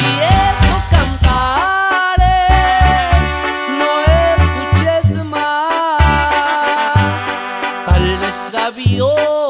y estos cantares. No escuches más. Tal vez gavión